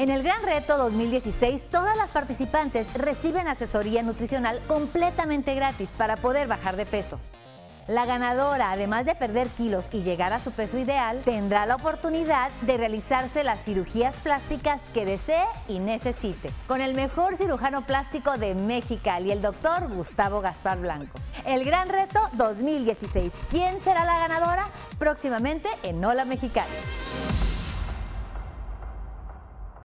En el Gran Reto 2016, todas las participantes reciben asesoría nutricional completamente gratis para poder bajar de peso. La ganadora, además de perder kilos y llegar a su peso ideal, tendrá la oportunidad de realizarse las cirugías plásticas que desee y necesite, con el mejor cirujano plástico de México y el doctor Gustavo Gaspar Blanco. El Gran Reto 2016. ¿Quién será la ganadora? Próximamente en Hola Mexicali.